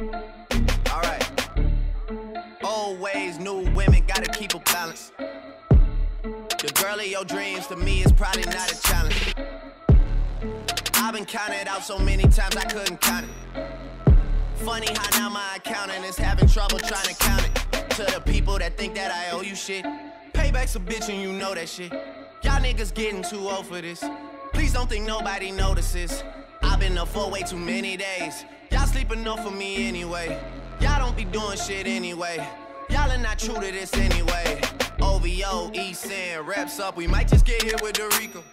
Alright. Old ways, new women, gotta keep a balance. The girl of your dreams to me is probably not a challenge. I've been counted out so many times I couldn't count it. Funny how now my accountant is having trouble trying to count it. To the people that think that I owe you shit. Payback's a bitch and you know that shit. Y'all niggas getting too old for this. Please don't think nobody notices. I've been up for way too many days. Sleep enough for me anyway. Y'all don't be doing shit anyway. Y'all are not true to this anyway. OVO, East End, wraps up. We might just get hit with Dorico.